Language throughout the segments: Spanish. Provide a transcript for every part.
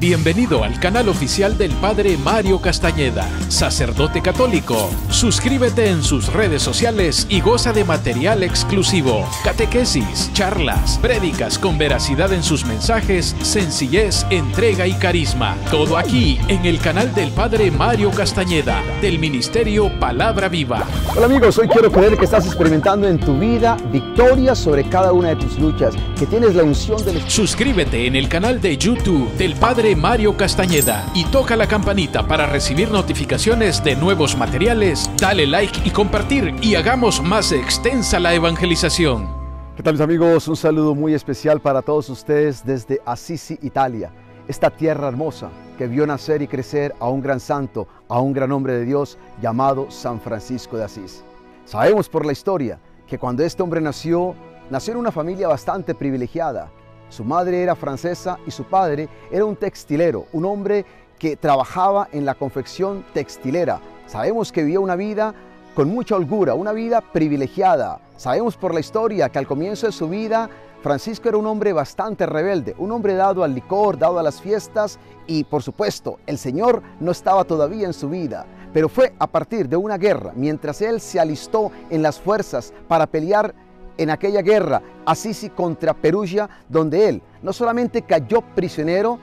Bienvenido al canal oficial del Padre Mario Castañeda, sacerdote católico. Suscríbete en sus redes sociales y goza de material exclusivo, catequesis, charlas, prédicas con veracidad en sus mensajes, sencillez, entrega y carisma. Todo aquí en el canal del Padre Mario Castañeda, del Ministerio Palabra Viva. Hola amigos, hoy quiero creer que estás experimentando en tu vida victoria sobre cada una de tus luchas, que tienes la unción del Suscríbete en el canal de YouTube del Padre Mario Castañeda y toca la campanita para recibir notificaciones de nuevos materiales. Dale like y compartir y hagamos más extensa la evangelización. ¿Qué tal mis amigos? Un saludo muy especial para todos ustedes desde Assisi, Italia. Esta tierra hermosa que vio nacer y crecer a un gran santo, a un gran hombre de Dios llamado San Francisco de Asís. Sabemos por la historia que cuando este hombre nació, nació en una familia bastante privilegiada. Su madre era francesa y su padre era un textilero, un hombre que trabajaba en la confección textilera. Sabemos que vivía una vida con mucha holgura, una vida privilegiada. Sabemos por la historia que al comienzo de su vida Francisco era un hombre bastante rebelde, un hombre dado al licor, dado a las fiestas y por supuesto el Señor no estaba todavía en su vida. Pero fue a partir de una guerra, mientras él se alistó en las fuerzas para pelear en aquella guerra, Assisi contra Perugia, donde él no solamente cayó prisionero,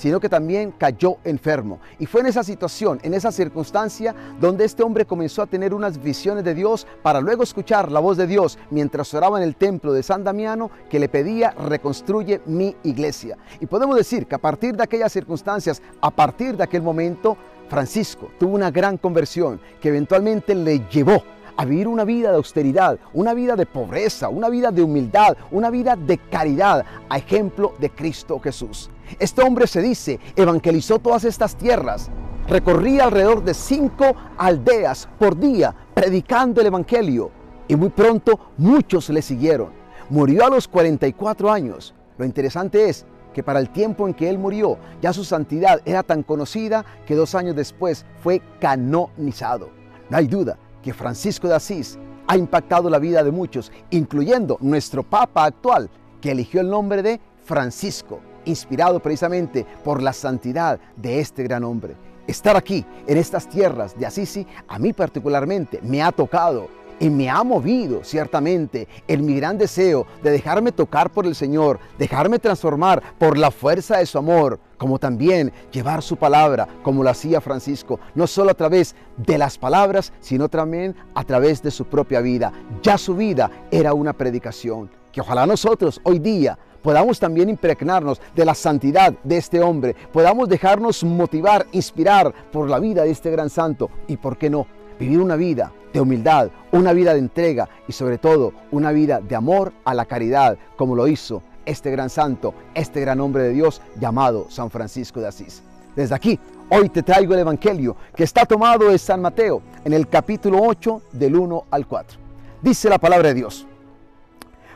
sino que también cayó enfermo. Y fue en esa situación, en esa circunstancia, donde este hombre comenzó a tener unas visiones de Dios para luego escuchar la voz de Dios mientras oraba en el templo de San Damiano que le pedía, reconstruye mi iglesia. Y podemos decir que a partir de aquellas circunstancias, a partir de aquel momento, Francisco tuvo una gran conversión que eventualmente le llevó a vivir una vida de austeridad, una vida de pobreza, una vida de humildad, una vida de caridad, a ejemplo de Cristo Jesús. Este hombre se dice, evangelizó todas estas tierras, recorría alrededor de cinco aldeas por día predicando el Evangelio y muy pronto muchos le siguieron. Murió a los 44 años. Lo interesante es que para el tiempo en que él murió, ya su santidad era tan conocida que dos años después fue canonizado. No hay duda que Francisco de Asís ha impactado la vida de muchos, incluyendo nuestro Papa actual, que eligió el nombre de Francisco, inspirado precisamente por la santidad de este gran hombre. Estar aquí, en estas tierras de Asisi, a mí particularmente me ha tocado y me ha movido ciertamente en mi gran deseo de dejarme tocar por el Señor, dejarme transformar por la fuerza de su amor, como también llevar su palabra, como lo hacía Francisco, no solo a través de las palabras, sino también a través de su propia vida. Ya su vida era una predicación, que ojalá nosotros hoy día podamos también impregnarnos de la santidad de este hombre, podamos dejarnos motivar, inspirar por la vida de este gran santo y, ¿por qué no?, vivir una vida de humildad, una vida de entrega y sobre todo una vida de amor a la caridad, como lo hizo este gran santo, este gran hombre de Dios llamado San Francisco de Asís. Desde aquí, hoy te traigo el Evangelio que está tomado de San Mateo en el capítulo 8 del 1 al 4. Dice la palabra de Dios.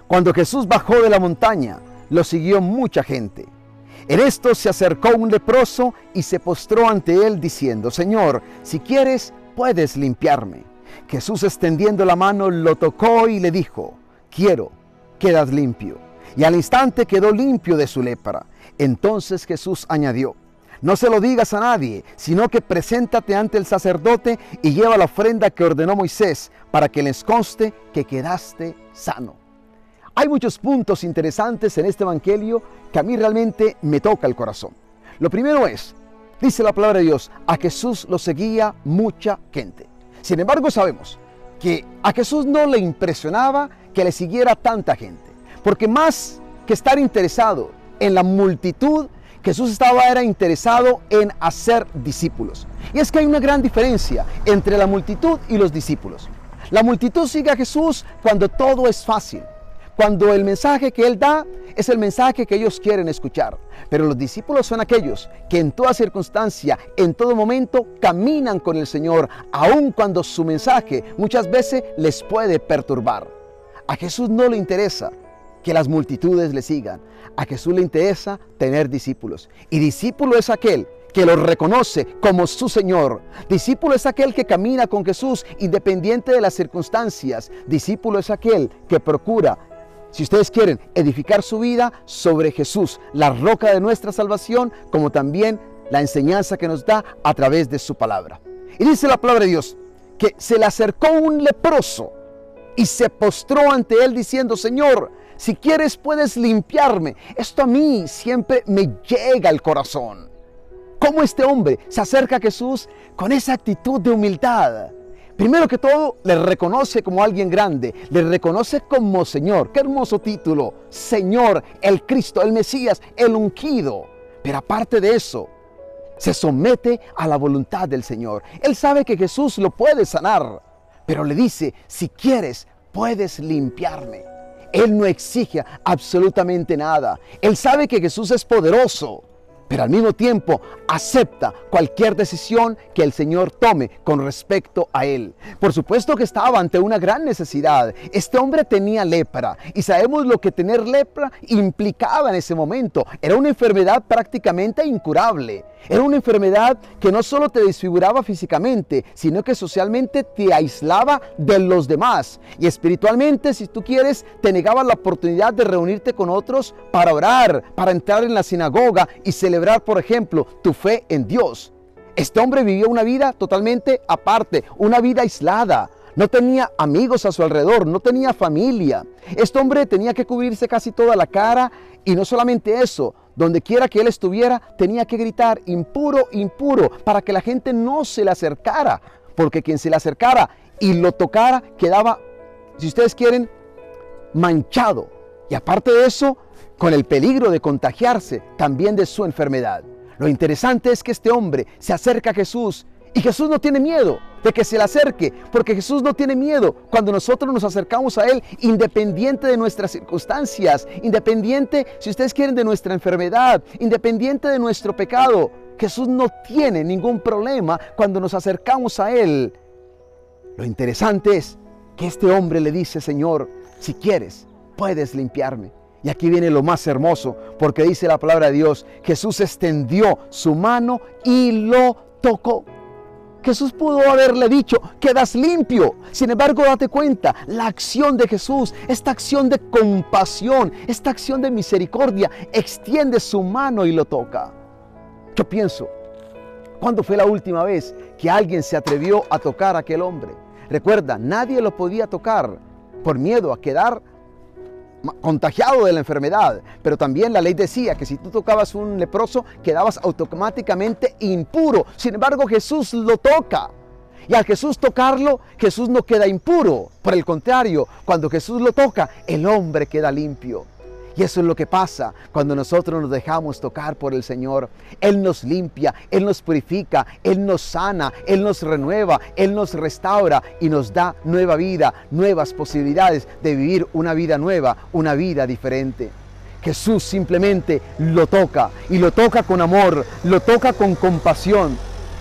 Cuando Jesús bajó de la montaña, lo siguió mucha gente. En esto se acercó un leproso y se postró ante él diciendo, Señor, si quieres, puedes limpiarme. Jesús extendiendo la mano lo tocó y le dijo, quiero, quedas limpio. Y al instante quedó limpio de su lepra. Entonces Jesús añadió, no se lo digas a nadie, sino que preséntate ante el sacerdote y lleva la ofrenda que ordenó Moisés para que les conste que quedaste sano. Hay muchos puntos interesantes en este Evangelio que a mí realmente me toca el corazón. Lo primero es, dice la palabra de Dios, a Jesús lo seguía mucha gente. Sin embargo, sabemos que a Jesús no le impresionaba que le siguiera tanta gente, porque más que estar interesado en la multitud, Jesús estaba era interesado en hacer discípulos. Y es que hay una gran diferencia entre la multitud y los discípulos. La multitud sigue a Jesús cuando todo es fácil, cuando el mensaje que Él da es el mensaje que ellos quieren escuchar. Pero los discípulos son aquellos que en toda circunstancia, en todo momento, caminan con el Señor, aun cuando su mensaje muchas veces les puede perturbar. A Jesús no le interesa que las multitudes le sigan. A Jesús le interesa tener discípulos. Y discípulo es aquel que lo reconoce como su Señor. Discípulo es aquel que camina con Jesús independiente de las circunstancias. Discípulo es aquel que procura si ustedes quieren edificar su vida sobre Jesús, la roca de nuestra salvación, como también la enseñanza que nos da a través de su palabra. Y dice la palabra de Dios que se le acercó un leproso y se postró ante él diciendo, Señor, si quieres puedes limpiarme. Esto a mí siempre me llega al corazón. ¿Cómo este hombre se acerca a Jesús con esa actitud de humildad? Primero que todo, le reconoce como alguien grande, le reconoce como Señor. Qué hermoso título. Señor, el Cristo, el Mesías, el ungido. Pero aparte de eso, se somete a la voluntad del Señor. Él sabe que Jesús lo puede sanar, pero le dice, si quieres, puedes limpiarme. Él no exige absolutamente nada. Él sabe que Jesús es poderoso pero al mismo tiempo acepta cualquier decisión que el Señor tome con respecto a él. Por supuesto que estaba ante una gran necesidad. Este hombre tenía lepra y sabemos lo que tener lepra implicaba en ese momento. Era una enfermedad prácticamente incurable. Era una enfermedad que no solo te desfiguraba físicamente, sino que socialmente te aislaba de los demás. Y espiritualmente, si tú quieres, te negaba la oportunidad de reunirte con otros para orar, para entrar en la sinagoga y celebrar, por ejemplo, tu fe en Dios. Este hombre vivía una vida totalmente aparte, una vida aislada. No tenía amigos a su alrededor, no tenía familia. Este hombre tenía que cubrirse casi toda la cara y no solamente eso, donde quiera que él estuviera, tenía que gritar impuro, impuro, para que la gente no se le acercara, porque quien se le acercara y lo tocara quedaba, si ustedes quieren, manchado. Y aparte de eso, con el peligro de contagiarse también de su enfermedad. Lo interesante es que este hombre se acerca a Jesús y Jesús no tiene miedo de que se le acerque, porque Jesús no tiene miedo cuando nosotros nos acercamos a Él, independiente de nuestras circunstancias, independiente, si ustedes quieren, de nuestra enfermedad, independiente de nuestro pecado. Jesús no tiene ningún problema cuando nos acercamos a Él. Lo interesante es que este hombre le dice, Señor, si quieres, puedes limpiarme. Y aquí viene lo más hermoso, porque dice la palabra de Dios, Jesús extendió su mano y lo tocó. Jesús pudo haberle dicho, quedas limpio. Sin embargo, date cuenta, la acción de Jesús, esta acción de compasión, esta acción de misericordia, extiende su mano y lo toca. Yo pienso, ¿cuándo fue la última vez que alguien se atrevió a tocar a aquel hombre? Recuerda, nadie lo podía tocar por miedo a quedar contagiado de la enfermedad, pero también la ley decía que si tú tocabas un leproso quedabas automáticamente impuro. Sin embargo, Jesús lo toca. Y al Jesús tocarlo, Jesús no queda impuro. Por el contrario, cuando Jesús lo toca, el hombre queda limpio. Y eso es lo que pasa cuando nosotros nos dejamos tocar por el Señor. Él nos limpia, Él nos purifica, Él nos sana, Él nos renueva, Él nos restaura y nos da nueva vida, nuevas posibilidades de vivir una vida nueva, una vida diferente. Jesús simplemente lo toca y lo toca con amor, lo toca con compasión.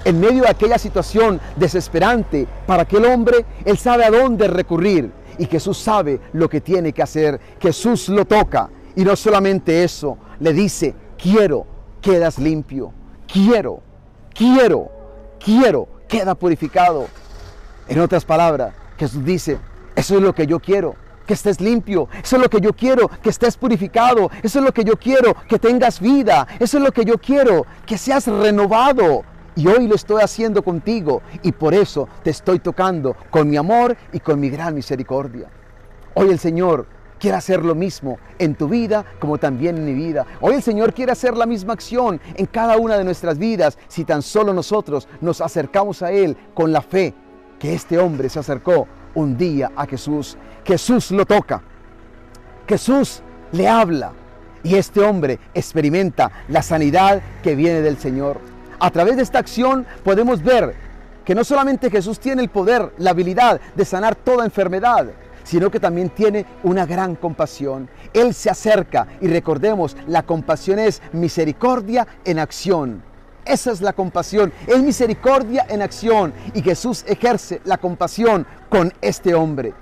En medio de aquella situación desesperante para aquel hombre, Él sabe a dónde recurrir y Jesús sabe lo que tiene que hacer. Jesús lo toca y no solamente eso, le dice, quiero, quedas limpio. Quiero, quiero, quiero, queda purificado. En otras palabras, Jesús dice, eso es lo que yo quiero, que estés limpio. Eso es lo que yo quiero, que estés purificado. Eso es lo que yo quiero, que tengas vida. Eso es lo que yo quiero, que seas renovado. Y hoy lo estoy haciendo contigo y por eso te estoy tocando con mi amor y con mi gran misericordia. Hoy el Señor quiere hacer lo mismo en tu vida como también en mi vida. Hoy el Señor quiere hacer la misma acción en cada una de nuestras vidas si tan solo nosotros nos acercamos a Él con la fe que este hombre se acercó un día a Jesús. Jesús lo toca. Jesús le habla. Y este hombre experimenta la sanidad que viene del Señor. A través de esta acción podemos ver que no solamente Jesús tiene el poder, la habilidad de sanar toda enfermedad, sino que también tiene una gran compasión. Él se acerca y recordemos, la compasión es misericordia en acción. Esa es la compasión, es misericordia en acción. Y Jesús ejerce la compasión con este hombre.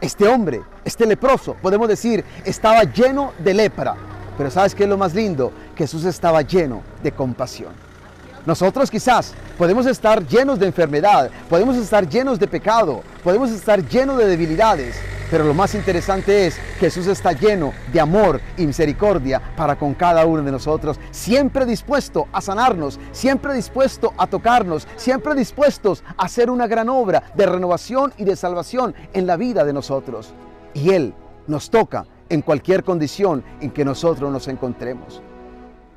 Este hombre, este leproso, podemos decir, estaba lleno de lepra. Pero ¿sabes qué es lo más lindo? Jesús estaba lleno de compasión. Nosotros quizás podemos estar llenos de enfermedad, podemos estar llenos de pecado, podemos estar llenos de debilidades, Pero lo más interesante es que Jesús está lleno de amor y misericordia para con cada uno de nosotros, siempre dispuesto a sanarnos, siempre dispuesto a tocarnos, siempre dispuestos a hacer una gran obra de renovación y de salvación en la vida de nosotros. Y Él nos toca en cualquier condición en que nosotros nos encontremos.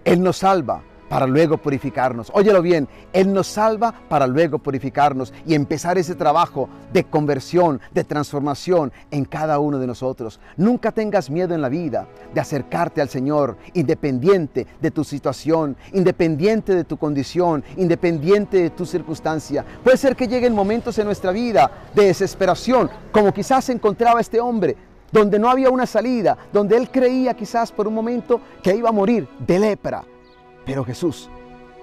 Él nos salva para luego purificarnos. Óyelo bien, Él nos salva para luego purificarnos y empezar ese trabajo de conversión, de transformación en cada uno de nosotros. Nunca tengas miedo en la vida de acercarte al Señor, independiente de tu situación, independiente de tu condición, independiente de tu circunstancia. Puede ser que lleguen momentos en nuestra vida de desesperación, como quizás encontraba este hombre, donde no había una salida, donde él creía quizás por un momento que iba a morir de lepra pero Jesús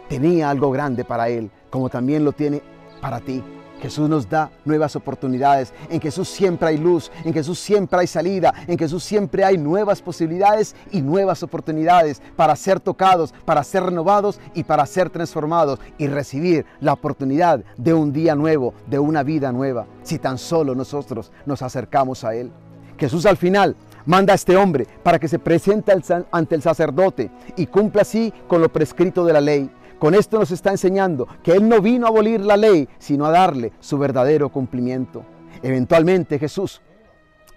tenía algo grande para él, como también lo tiene para ti. Jesús nos da nuevas oportunidades. En Jesús siempre hay luz, en Jesús siempre hay salida, en Jesús siempre hay nuevas posibilidades y nuevas oportunidades para ser tocados, para ser renovados y para ser transformados y recibir la oportunidad de un día nuevo, de una vida nueva, si tan solo nosotros nos acercamos a Él. Jesús al final manda a este hombre para que se presente ante el sacerdote y cumpla así con lo prescrito de la ley. Con esto nos está enseñando que Él no vino a abolir la ley, sino a darle su verdadero cumplimiento. Eventualmente Jesús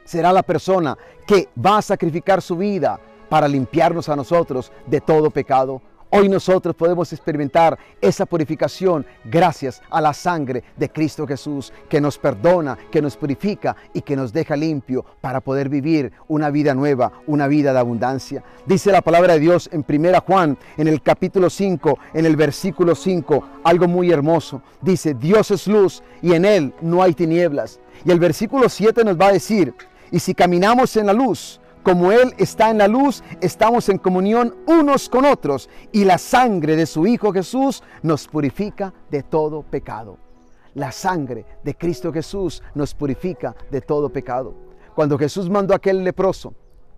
será la persona que va a sacrificar su vida para limpiarnos a nosotros de todo pecado. Hoy nosotros podemos experimentar esa purificación gracias a la sangre de Cristo Jesús, que nos perdona, que nos purifica y que nos deja limpio para poder vivir una vida nueva, una vida de abundancia. Dice la palabra de Dios en 1 Juan, en el capítulo 5, en el versículo 5, algo muy hermoso. Dice, Dios es luz y en Él no hay tinieblas. Y el versículo 7 nos va a decir, y si caminamos en la luz, como Él está en la luz, estamos en comunión unos con otros y la sangre de su Hijo Jesús nos purifica de todo pecado. La sangre de Cristo Jesús nos purifica de todo pecado. Cuando Jesús mandó a aquel leproso,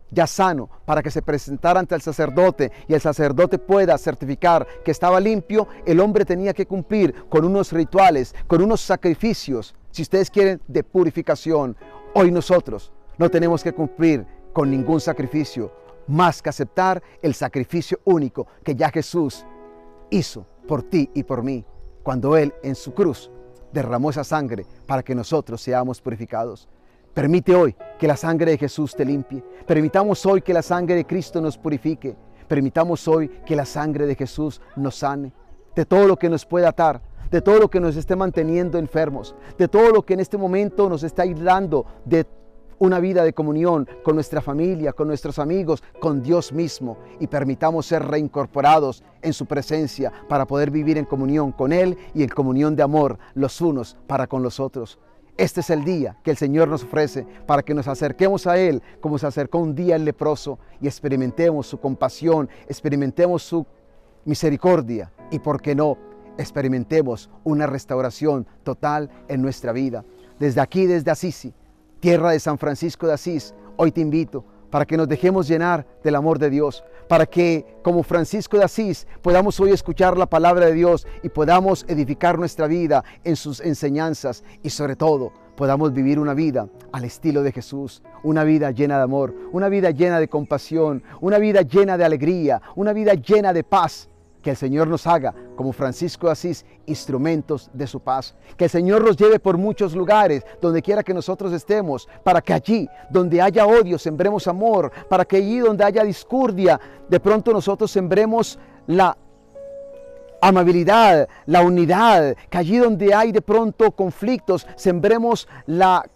ya sano, para que se presentara ante el sacerdote y el sacerdote pueda certificar que estaba limpio, el hombre tenía que cumplir con unos rituales, con unos sacrificios, si ustedes quieren, de purificación. Hoy nosotros no tenemos que cumplir con ningún sacrificio, más que aceptar el sacrificio único que ya Jesús hizo por ti y por mí, cuando Él en su cruz derramó esa sangre para que nosotros seamos purificados. Permite hoy que la sangre de Jesús te limpie. Permitamos hoy que la sangre de Cristo nos purifique. Permitamos hoy que la sangre de Jesús nos sane de todo lo que nos puede atar, de todo lo que nos esté manteniendo enfermos, de todo lo que en este momento nos está aislando de una vida de comunión con nuestra familia, con nuestros amigos, con Dios mismo y permitamos ser reincorporados en su presencia para poder vivir en comunión con Él y en comunión de amor los unos para con los otros. Este es el día que el Señor nos ofrece para que nos acerquemos a Él como se acercó un día el leproso y experimentemos su compasión, experimentemos su misericordia y, por qué no, experimentemos una restauración total en nuestra vida. Desde aquí, desde Assisi, tierra de San Francisco de Asís, hoy te invito para que nos dejemos llenar del amor de Dios, para que como Francisco de Asís podamos hoy escuchar la palabra de Dios y podamos edificar nuestra vida en sus enseñanzas y sobre todo podamos vivir una vida al estilo de Jesús, una vida llena de amor, una vida llena de compasión, una vida llena de alegría, una vida llena de paz que el Señor nos haga, como Francisco Asís, instrumentos de su paz. Que el Señor nos lleve por muchos lugares, donde quiera que nosotros estemos, para que allí donde haya odio, sembremos amor, para que allí donde haya discordia, de pronto nosotros sembremos la amabilidad, la unidad, que allí donde hay de pronto conflictos, sembremos la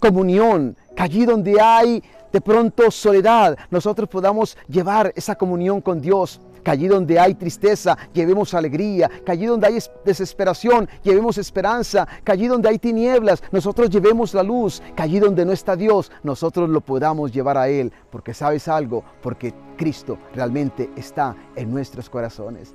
comunión, que allí donde hay de pronto soledad, nosotros podamos llevar esa comunión con Dios que allí donde hay tristeza llevemos alegría, que allí donde hay desesperación llevemos esperanza, que allí donde hay tinieblas nosotros llevemos la luz, que allí donde no está Dios nosotros lo podamos llevar a Él, porque sabes algo, porque Cristo realmente está en nuestros corazones.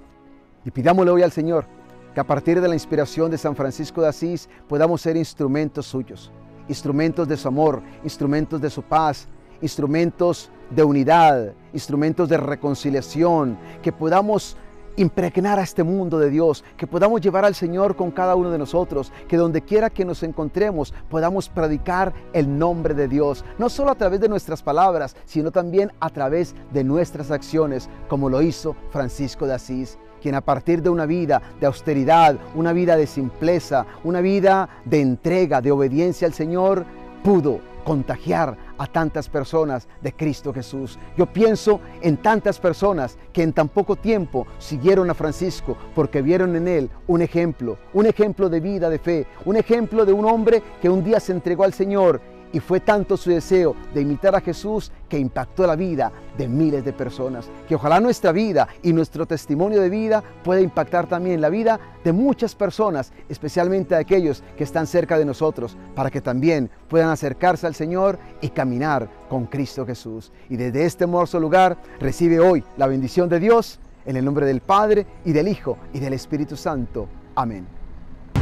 Y pidámosle hoy al Señor que a partir de la inspiración de San Francisco de Asís podamos ser instrumentos suyos, instrumentos de su amor, instrumentos de su paz, instrumentos de unidad, instrumentos de reconciliación, que podamos impregnar a este mundo de Dios, que podamos llevar al Señor con cada uno de nosotros, que donde quiera que nos encontremos podamos predicar el nombre de Dios, no solo a través de nuestras palabras, sino también a través de nuestras acciones, como lo hizo Francisco de Asís quien a partir de una vida de austeridad, una vida de simpleza, una vida de entrega, de obediencia al Señor, pudo contagiar a tantas personas de Cristo Jesús. Yo pienso en tantas personas que en tan poco tiempo siguieron a Francisco porque vieron en él un ejemplo, un ejemplo de vida, de fe, un ejemplo de un hombre que un día se entregó al Señor y fue tanto su deseo de imitar a Jesús que impactó la vida de miles de personas. Que ojalá nuestra vida y nuestro testimonio de vida pueda impactar también la vida de muchas personas, especialmente de aquellos que están cerca de nosotros, para que también puedan acercarse al Señor y caminar con Cristo Jesús. Y desde este hermoso lugar recibe hoy la bendición de Dios en el nombre del Padre y del Hijo y del Espíritu Santo. Amén.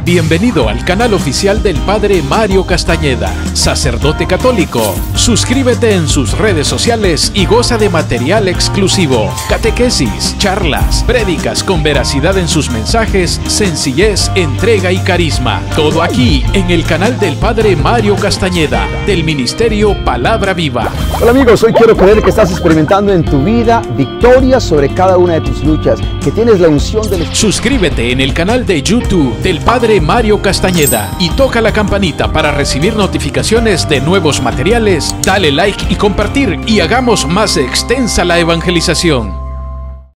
Bienvenido al canal oficial del Padre Mario Castañeda, sacerdote católico. Suscríbete en sus redes sociales y goza de material exclusivo, catequesis, charlas, prédicas con veracidad en sus mensajes, sencillez, entrega y carisma. Todo aquí en el canal del Padre Mario Castañeda, del Ministerio Palabra Viva. Hola amigos, hoy quiero creer que estás experimentando en tu vida victoria sobre cada una de tus luchas, que tienes la unción del Suscríbete en el canal de YouTube del Padre Mario Castañeda y toca la campanita para recibir notificaciones de nuevos materiales, dale like y compartir y hagamos más extensa la evangelización.